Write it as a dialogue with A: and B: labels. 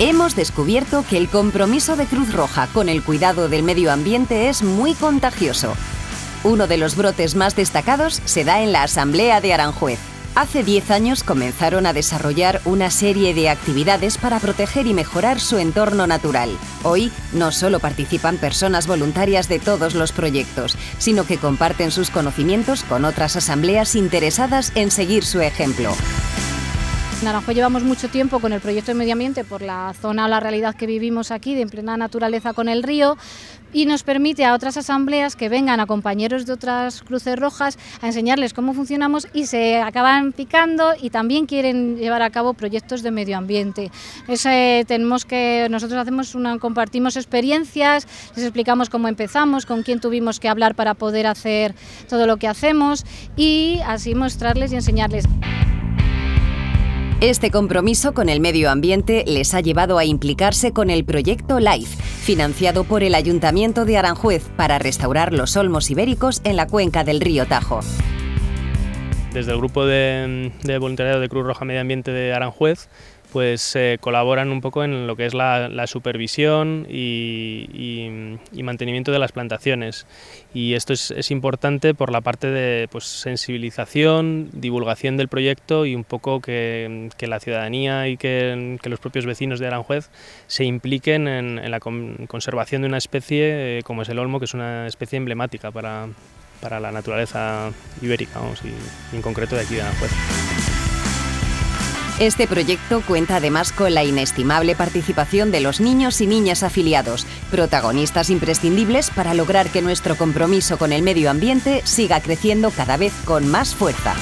A: Hemos descubierto que el compromiso de Cruz Roja con el cuidado del medio ambiente es muy contagioso. Uno de los brotes más destacados se da en la Asamblea de Aranjuez. Hace 10 años comenzaron a desarrollar una serie de actividades para proteger y mejorar su entorno natural. Hoy no solo participan personas voluntarias de todos los proyectos, sino que comparten sus conocimientos con otras asambleas interesadas en seguir su ejemplo.
B: En Aranjuez llevamos mucho tiempo con el proyecto de medio ambiente por la zona o la realidad que vivimos aquí, de en plena naturaleza con el río, y nos permite a otras asambleas que vengan a compañeros de otras cruces rojas a enseñarles cómo funcionamos y se acaban picando y también quieren llevar a cabo proyectos de medio ambiente. tenemos que, nosotros hacemos una, compartimos experiencias, les explicamos cómo empezamos, con quién tuvimos que hablar para poder hacer todo lo que hacemos y así mostrarles y enseñarles.
A: Este compromiso con el medio ambiente les ha llevado a implicarse con el proyecto LIFE, financiado por el Ayuntamiento de Aranjuez para restaurar los olmos ibéricos en la cuenca del río Tajo.
C: Desde el grupo de, de voluntariado de Cruz Roja Medio Ambiente de Aranjuez pues eh, colaboran un poco en lo que es la, supervisión y, mantenimiento de las plantaciones. Y esto es, importante por la parte de pues, sensibilización, divulgación del proyecto y un poco que, la ciudadanía y que, los propios vecinos de Aranjuez se impliquen en, la conservación de una especie eh, como es el olmo, que es una especie emblemática para, la naturaleza ibérica y en concreto de aquí de Aranjuez.
A: Este proyecto cuenta además con la inestimable participación de los niños y niñas afiliados, protagonistas imprescindibles para lograr que nuestro compromiso con el medio ambiente siga creciendo cada vez con más fuerza.